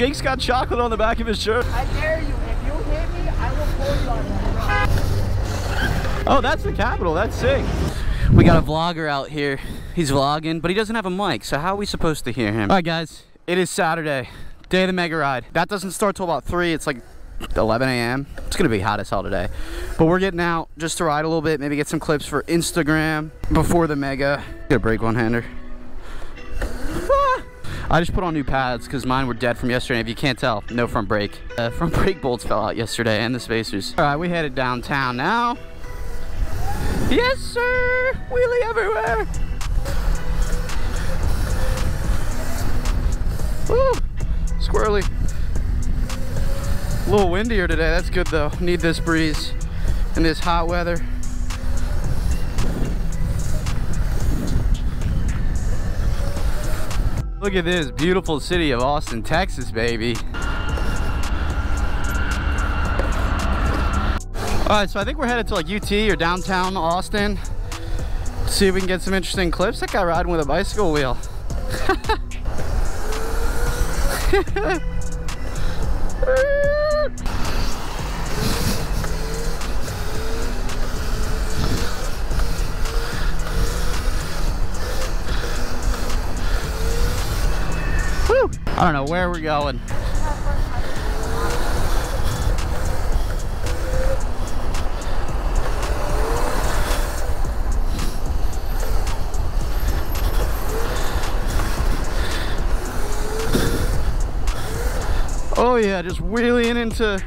Jake's got chocolate on the back of his shirt. I dare you. If you hit me, I will pull you on that. Oh, that's the Capitol. That's sick. We got a vlogger out here. He's vlogging, but he doesn't have a mic, so how are we supposed to hear him? All right, guys, it is Saturday, day of the mega ride. That doesn't start till about 3. It's like 11 a.m. It's gonna be hot as hell today. But we're getting out just to ride a little bit, maybe get some clips for Instagram before the mega. Get a break one hander. I just put on new pads because mine were dead from yesterday. If you can't tell, no front brake. Uh, front brake bolts fell out yesterday and the spacers. All right, we headed downtown now. Yes, sir! Wheelie everywhere! Woo! Squirrely. A little windier today, that's good though. Need this breeze in this hot weather. Look at this beautiful city of Austin, Texas, baby. All right, so I think we're headed to like UT or downtown Austin. See if we can get some interesting clips. That guy riding with a bicycle wheel. I don't know where we're going. Oh yeah, just wheeling into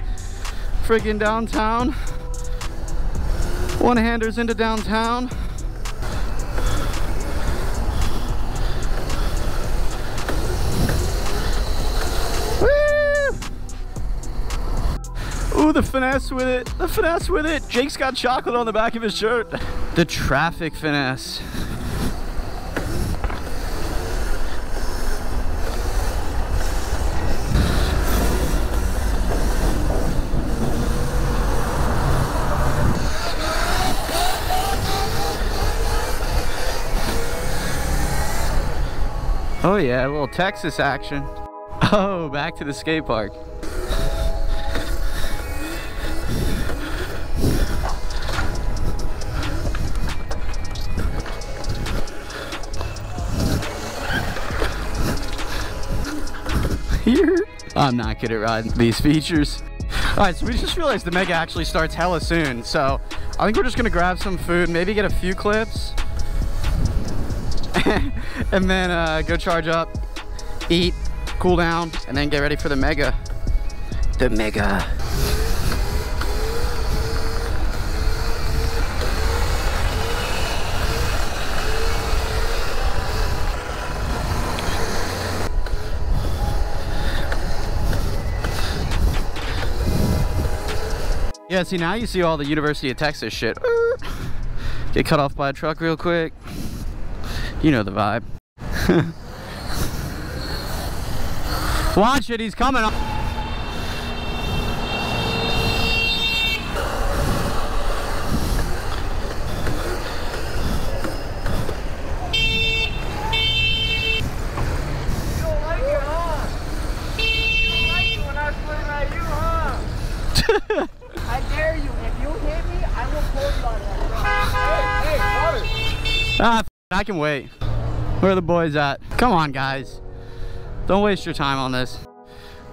friggin' downtown. One-handers into downtown. Ooh, the finesse with it. The finesse with it. Jake's got chocolate on the back of his shirt. The traffic finesse. Oh yeah, a little Texas action. Oh, back to the skate park. Here, I'm not good at riding these features. All right, so we just realized the mega actually starts hella soon. So I think we're just gonna grab some food, maybe get a few clips, and then uh, go charge up, eat, cool down, and then get ready for the mega. The mega. Yeah, see now you see all the University of Texas shit. Get cut off by a truck real quick. You know the vibe. Watch it, he's coming. You don't like it, huh? You don't like it when I swing at you, huh? I dare you. If you hit me, I will pull you on that. Hey, hey, water. Ah, I can wait. Where are the boys at? Come on, guys. Don't waste your time on this.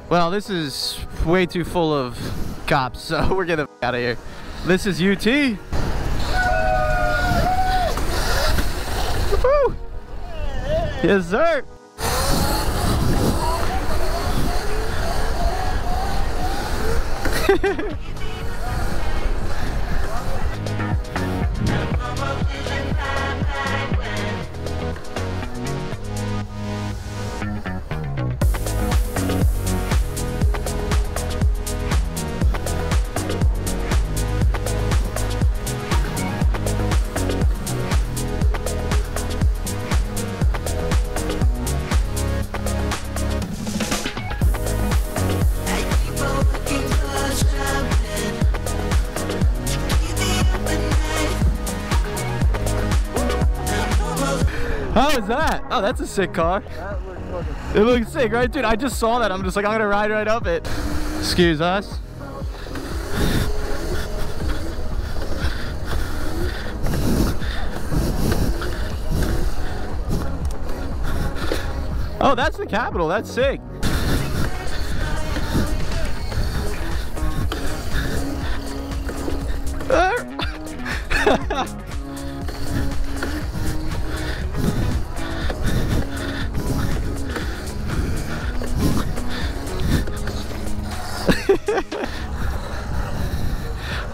Well, this is way too full of cops, so we're getting out of here. This is UT. Woo! Yes, sir. How is that? Oh, that's a sick car. That looks fucking It looks sick, right, dude? I just saw that. I'm just like, I'm gonna ride right up it. Excuse us. Oh, that's the Capitol. That's sick.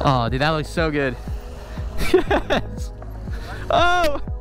oh, dude, that looks so good. yes. Oh.